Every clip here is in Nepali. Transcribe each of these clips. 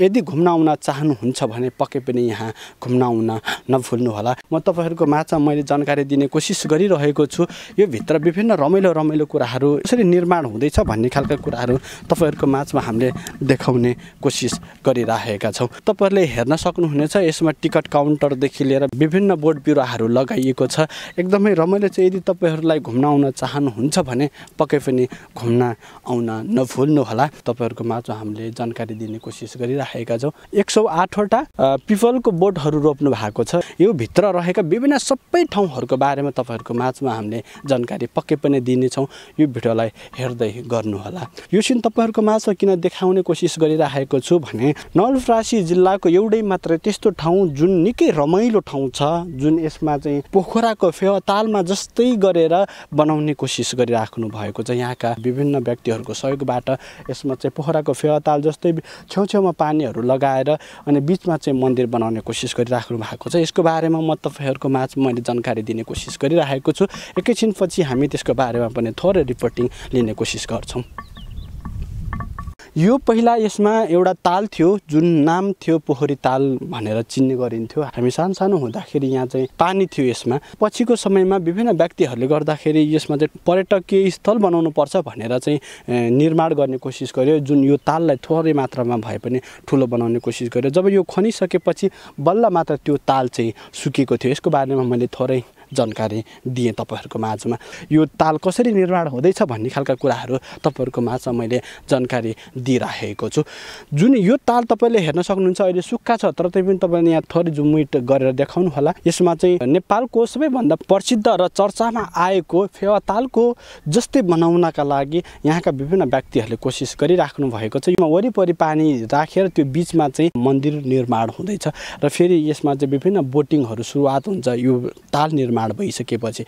यदि घुम्न आउन चाहनुहुन्छ भने पक्कै पनि यहाँ घुम्न आउन नभुल्नुहोला। म तपाईँहरूको माझमा मैले जानकारी दिने कोसिस गरिरहेको छु। यो भित्र विभिन्न रमाइलो रमाइलो कुराहरू कसरी निर्माण हुँदैछ भन्ने खालका कुराहरू तपाईँहरूको माझमा हामीले देखाउने कोसिस गरिरहेका छौँ। तपाईँहरूले हेर्न सक्नुहुनेछ यसमा टिकट काउन्टरदेखि लिएर विभिन्न बोर्ड बिरुवाहरू लगाइएको छ। एकदमै रमाइलो चाहिँ यदि तपाईँहरूलाई घुम्न आउन चाहनुहुन्छ भने पक्कै पनि घुम्न आउन नभुल्नुहोला। तपाईँहरूको माझमा हामीले जानकारी दिने कोसिस गरिरहेका छौँ। एक सौ आठवटा पिपलको बोटहरू रोप्नु भएको छ। यो भित्र रहेका विभिन्न सबै ठाउँहरूको बारेमा तपाईँहरूको माझमा हामीले जानकारी पक्कै पनि दिनेछौँ। यो भिडियोलाई हेर्दै गर्नुहोला। यो सिन तपाईँहरूको माझमा किन देखाउने कोसिस गरिरहेको छु भने नलफ्रासी जिल्लाको एउटै मात्र त्यस्तो ठाउँ जुन निकै रमाइलो ठाउँ छ जुन यसमा चाहिँ पोखराको फेवातालमा जस्तै गरेर बनाउने कोसिस गरिराख्नु भएको छ। यहाँका विभिन्न व्यक्तिहरूको सहयोगबाट यसमा चाहिँ पोखराको फेवाताल जस्तै छेउछेउमा पानीहरू लगाएर अनि बिचमा चाहिँ मन्दिर बनाउने कोसिस गरिराख्नु भएको छ। यसको बारेमा म तपाईँहरूको माझ मैले जानकारी दिने कोसिस गरिरहेको छु। एकैछिनपछि हामी त्यसको बारेमा पनि थोरै रिपोर्टिङ लिने कोसिस गर्छौँ। यो पहिला यसमा एउटा ताल थियो जुन नाम थियो पोखरी ताल भनेर चिन्ने गरिन्थ्यो। हामी सानो हुँदाखेरि यहाँ चाहिँ पानी थियो यसमा। पछिको समयमा विभिन्न व्यक्तिहरूले गर्दाखेरि यसमा चाहिँ पर्यटकीय स्थल बनाउनु पर्छ भनेर चाहिँ निर्माण गर्ने कोसिस गर्यो जुन यो ताललाई थोरै मात्रामा भए पनि ठुलो बनाउने कोसिस गर्यो। जब यो खनिसकेपछि बल्ल मात्र त्यो ताल चाहिँ सुकेको थियो। यसको बारेमा मैले थोरै जानकारी दिएँ तपाईँहरूको माझमा। यो ताल कसरी निर्माण हुँदैछ भन्ने खालका कुराहरू तपाईँहरूको माझमा मैले जानकारी दिइराखेको छु। जुन यो ताल तपाईँले हेर्न सक्नुहुन्छ अहिले सुक्खा छ तर पनि तपाईँले यहाँ थोरै जुमिट गरेर देखाउनु होला यसमा चाहिँ नेपालको सबैभन्दा प्रसिद्ध र चर्चामा आएको फेवा तालको जस्तै बनाउनका लागि यहाँका विभिन्न व्यक्तिहरूले कोसिस गरिराख्नु भएको छ। यो वरिपरि पानी राखेर त्यो बिचमा चाहिँ मन्दिर निर्माण हुँदैछ। र फेरि यसमा चाहिँ विभिन्न बोटिङहरू सुरुवात हुन्छ। यो ताल निर्माण निर्माण भइसकेपछि।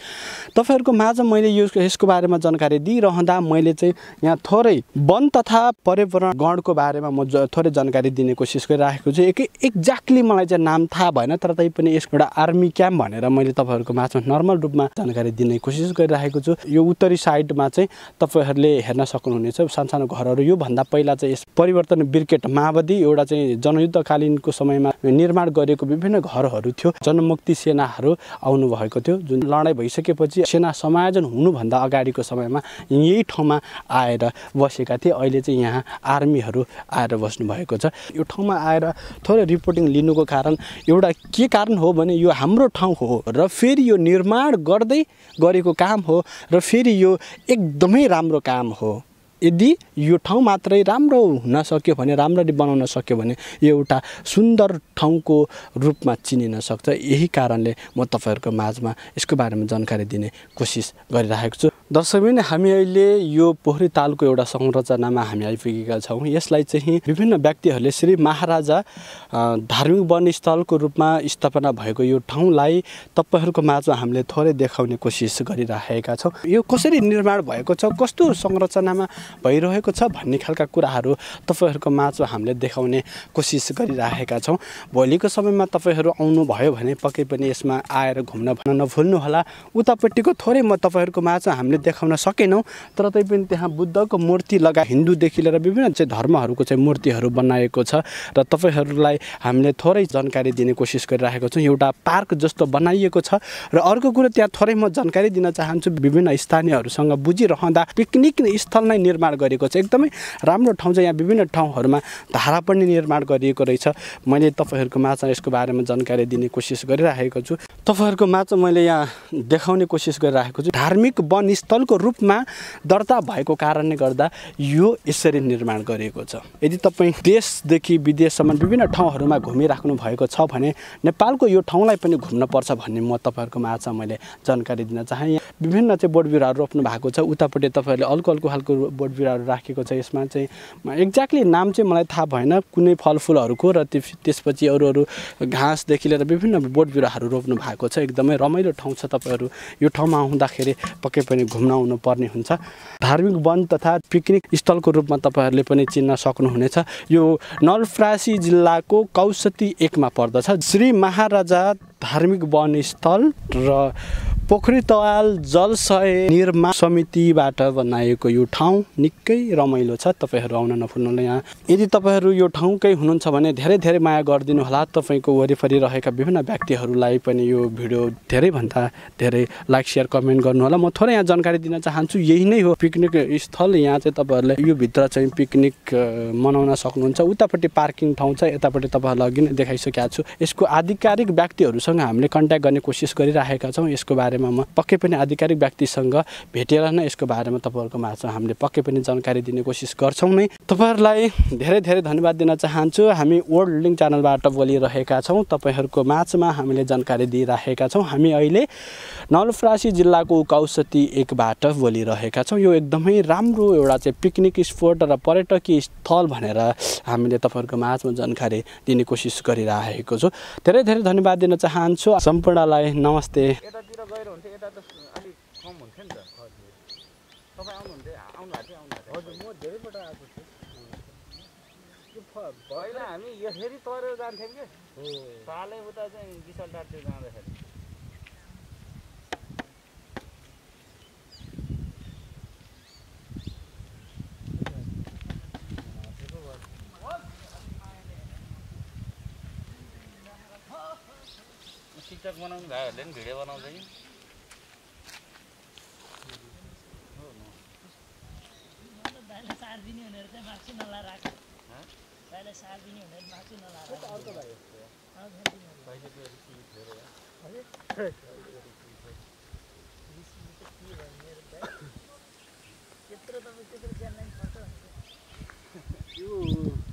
तपाईँहरूको माझ मैले यो यसको बारेमा जानकारी दिइरहँदा मैले चाहिँ यहाँ थोरै वन तथा पर्यावरण गणको बारेमा म थोरै जानकारी दिने कोसिस गरिराखेको छु। एक एक्ज्याक्टली मलाई चाहिँ नाम थाहा भएन तर पनि यसको एउटा आर्मी क्याम्प भनेर मैले तपाईँहरूको माझमा नर्मल रूपमा जानकारी दिने कोसिस गरिरहेको छु। यो उत्तरी साइडमा चाहिँ तपाईँहरूले हेर्न सक्नुहुनेछ। सानो सानो घरहरू योभन्दा पहिला चाहिँ यस परिवर्तन ब्रिकेट माओवादी एउटा चाहिँ जनयुद्धकालीनको समयमा निर्माण गरिएको विभिन्न घरहरू थियो। जनमुक्ति सेनाहरू आउनुभएको थियो जुन लडाइँ भइसकेपछि सेना समायोजन हुनुभन्दा अगाडिको समयमा यही ठाउँमा आएर बसेका थिए। अहिले चाहिँ यहाँ आर्मीहरू आएर बस्नुभएको छ। यो ठाउँमा आएर थोरै रिपोर्टिङ लिनुको कारण एउटा के कारण हो भने यो हाम्रो ठाउँ हो र फेरि यो निर्माण गर्दै गरेको काम हो र फेरि यो एकदमै राम्रो काम हो। यदि यो ठाउँ मात्रै राम्रो हुन सक्यो भने राम्ररी बनाउन सक्यो भने यो एउटा सुन्दर ठाउँको रूपमा चिनिन सक्छ। यही कारणले म तपाईँहरूको माझमा यसको बारेमा जानकारी दिने कोसिस गरिरहेको छु। दर्शकबिन हामी अहिले यो पोखरी तालको एउटा संरचनामा हामी आइपुगेका छौँ। यसलाई चाहिँ विभिन्न व्यक्तिहरूले श्री महाराजा धार्मिक वनस्थलको रूपमा स्थापना भएको यो ठाउँलाई तपाईँहरूको माझमा हामीले थोरै देखाउने कोसिस गरिराखेका छौँ। यो कसरी निर्माण भएको छ कस्तो संरचनामा भइरहेको छ भन्ने खालका कुराहरू तपाईँहरूको माझमा हामीले देखाउने कोसिस गरिराखेका छौँ। भोलिको समयमा तपाईँहरू आउनुभयो भने पक्कै पनि यसमा आएर घुम्न भन्न नभुल्नुहोला। उतापट्टिको थोरै म तपाईँहरूको माझमा हामीले देखाउन सकेनौँ तर पनि त्यहाँ बुद्धको मूर्ति लगाए हिन्दूदेखि लिएर विभिन्न चाहिँ धर्महरूको चाहिँ मूर्तिहरू बनाएको छ र तपाईँहरूलाई हामीले थोरै जानकारी दिने कोसिस गरिरहेको छौँ। एउटा पार्क जस्तो बनाइएको छ र अर्को कुरो त्यहाँ थोरै म जानकारी दिन चाहन्छु विभिन्न स्थानीयहरूसँग बुझिरहँदा पिकनिक स्थल नै निर्माण गरेको छ। एकदमै राम्रो ठाउँ छ। यहाँ विभिन्न ठाउँहरूमा धारा पनि निर्माण गरिएको रहेछ। मैले तपाईँहरूको माझमा यसको बारेमा जानकारी दिने कोसिस गरिराखेको छु। तपाईँहरूको माझमा मैले यहाँ देखाउने कोसिस गरिराखेको छु। धार्मिक वनस्थलको रूपमा दर्ता भएको कारणले गर्दा यो यसरी निर्माण गरिएको छ। यदि तपाईँ देशदेखि विदेशसम्म विभिन्न ठाउँहरूमा घुमिराख्नु भएको छ भने नेपालको यो ठाउँलाई पनि घुम्नुपर्छ भन्ने म तपाईँहरूको माझमा मैले जानकारी दिन चाहेँ। विभिन्न चाहिँ बोट बिरुवाहरू रोप्नु भएको छ। उतापट्टि तपाईँहरूले अर्को अर्को खालको बोट बिरुवाहरू राखेको छ। यसमा चाहिँ एक्ज्याक्टली नाम चाहिँ मलाई थाहा भएन कुनै फलफुलहरूको र त्यसपछि अरू अरू घाँसदेखि लिएर विभिन्न बोट बिरुवाहरू रोप्नु भएको छ। एकदमै रमाइलो ठाउँ छ तपाईँहरू। यो ठाउँमा आउँदाखेरि पक्कै पनि घुम्न आउनु पर्ने हुन्छ। धार्मिक वन तथा पिकनिक स्थलको रूपमा तपाईँहरूले पनि चिन्न सक्नुहुनेछ। यो नलफ्रासी जिल्लाको कौसती एकमा पर्दछ। श्री महाराजा धार्मिक वन स्थल र पोखरी तवाल जलशय निर्माण समितिबाट बनाएको यो ठाउँ निकै रमाइलो छ। तपाईँहरू आउन नफुल्नुहोला यहाँ। यदि तपाईँहरू यो ठाउँकै हुनुहुन्छ भने धेरै धेरै माया गरिदिनु होला। तपाईँको वरिपरि रहेका विभिन्न व्यक्तिहरूलाई पनि यो भिडियो धेरैभन्दा धेरै लाइक सेयर कमेन्ट गर्नुहोला म थोरै यहाँ जानकारी दिन चाहन्छु। यही नै हो पिकनिक स्थल। यहाँ चाहिँ तपाईँहरूले यो भित्र चाहिँ पिकनिक मनाउन सक्नुहुन्छ। उतापट्टि पार्किङ ठाउँ छ। यतापट्टि तपाईँहरूलाई अघि नै देखाइसकेको छु। यसको आधिकारिक व्यक्तिहरूसँग हामीले कन्ट्याक्ट गर्ने कोसिस गरिराखेका छौँ। यसको बारेमा म पक्कै पनि आधिकारिक व्यक्तिसँग भेटेर नै यसको बारेमा तपाईँहरूको माझ हामीले पक्कै पनि जानकारी दिने कोसिस गर्छौँ नै। तपाईँहरूलाई धेरै धेरै धन्यवाद दिन चाहन्छु। हामी वर्ल्ड लिङ्क च्यानलबाट बोलिरहेका छौँ। तपाईँहरूको माझमा हामीले जानकारी दिइराखेका छौँ। हामी अहिले नवलपरासी जिल्लाको कौसती एकबाट बोलिरहेका छौँ। यो एकदमै राम्रो एउटा चाहिँ पिकनिक स्पोट र पर्यटकीय स्थल भनेर हामीले तपाईँहरूको माझमा जानकारी दिने कोसिस गरिरहेको छु। धेरै धेरै धन्यवाद दिन चाहन्छु। सम्पूर्णलाई नमस्ते। पहिला हामी यसरी तरेर जान्थ्यौँ कि। सालै उता चाहिँ विशाल डाँडतिर जाँदाखेरि। टिकटक बनाउनु भाइहरूले पनि भिडियो बनाउँछ कि? त्यत्रो तपाईँ त्यत्रो खर्च भनेको